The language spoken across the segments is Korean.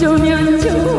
救命！救命！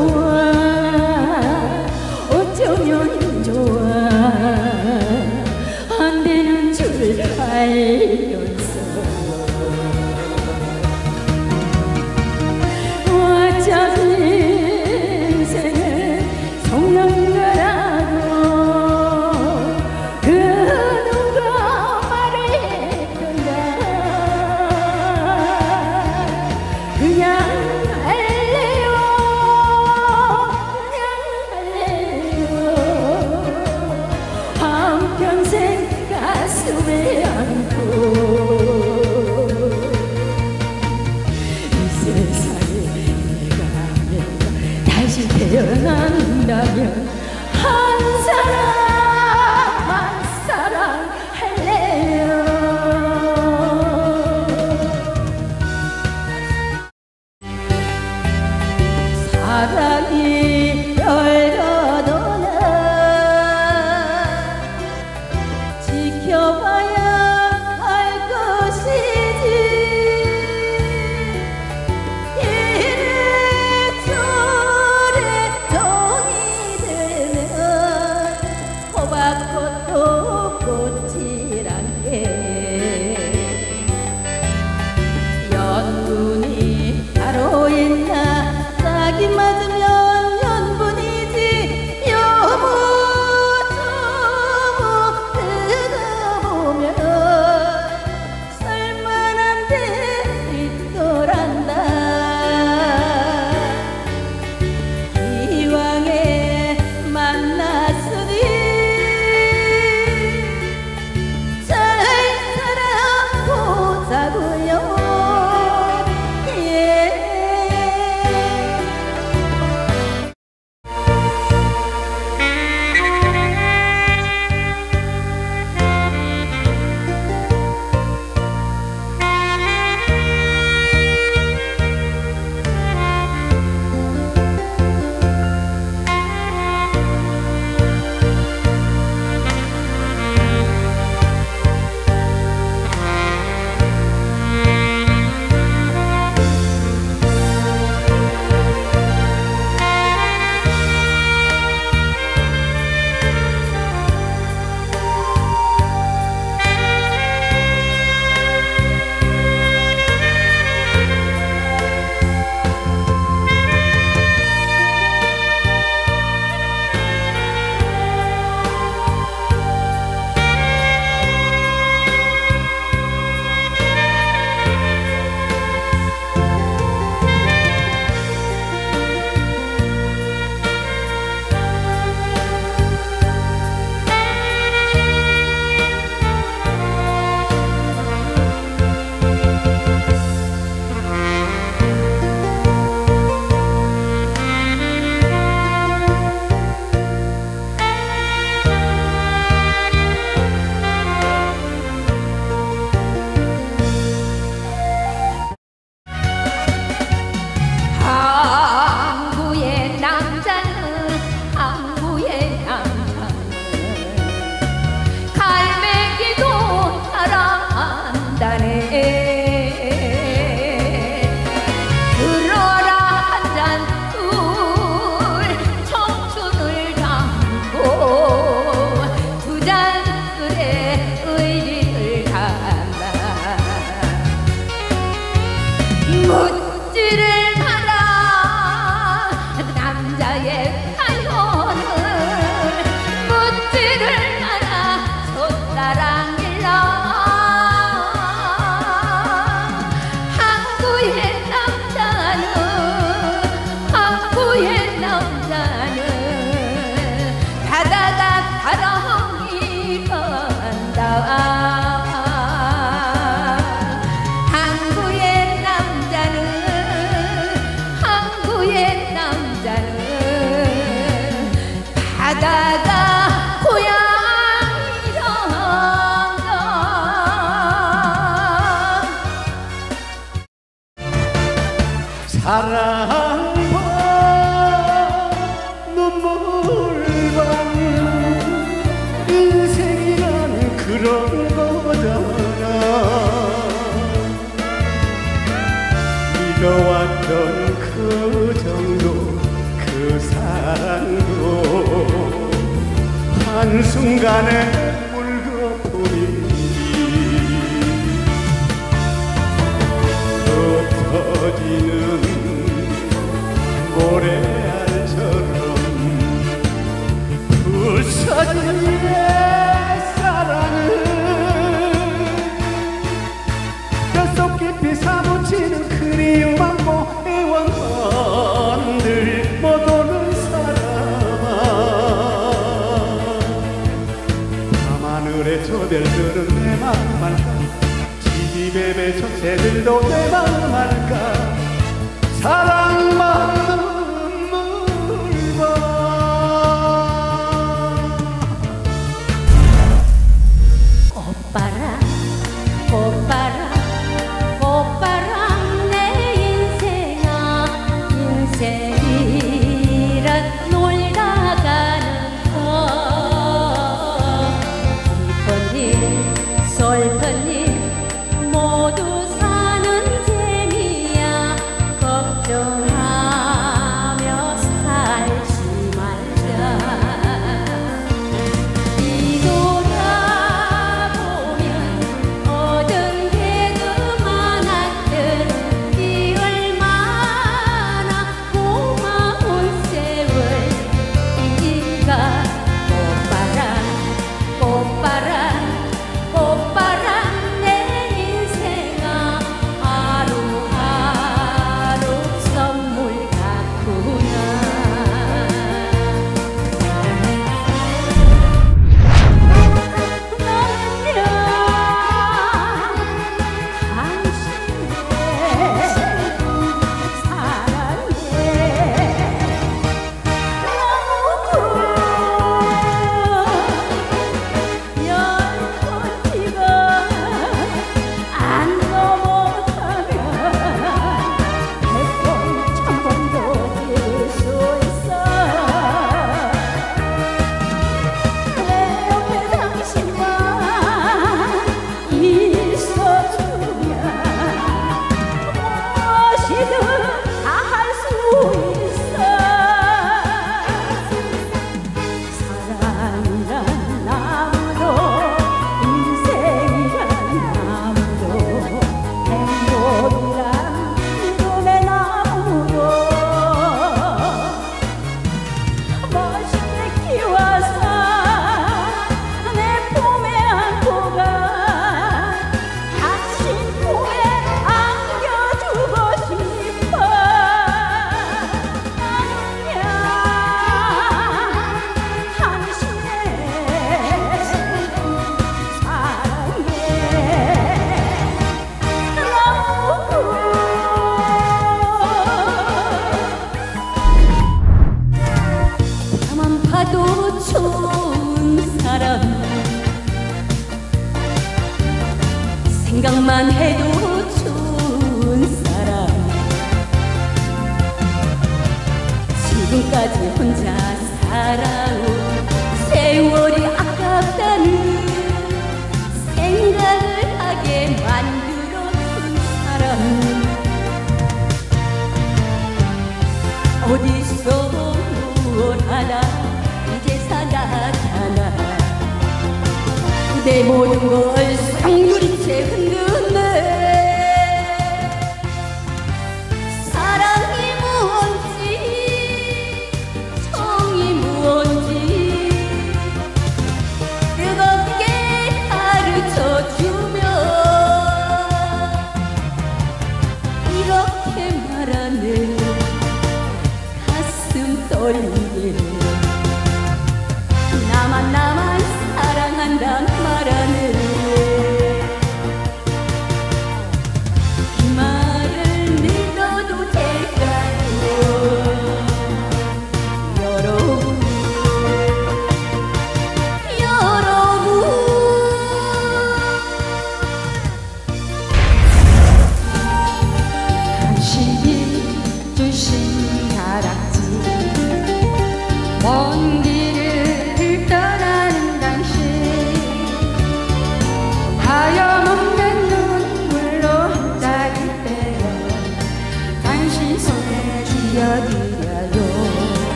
안에 물거품이 흩어지는 모래알처럼 부서지는 별들은 내 마음 알까? 지디베베 천새들도 내 마음 알까? 사랑 我用过